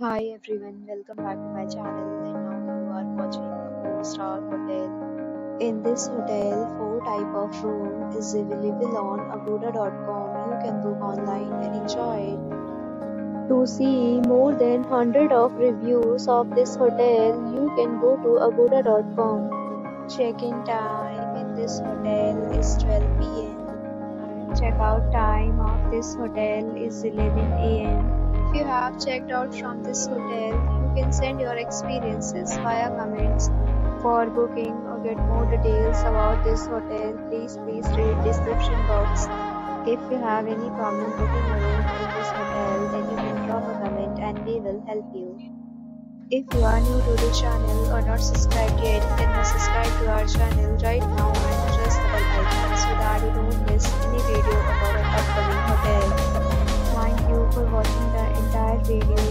Hi everyone, welcome back to my channel and now you are watching a 4 star hotel. In this hotel, 4 type of room is available on agoda.com. You can book online and enjoy it. To see more than 100 of reviews of this hotel, you can go to agoda.com. Check-in time in this hotel is 12 pm. Check-out time of this hotel is 11 am. You have checked out from this hotel, you can send your experiences via comments. For booking or get more details about this hotel, please please read description box. If you have any problem booking a room in this hotel, then you can drop a comment and we will help you. If you are new to the channel or not subscribed yet, then subscribe Thank you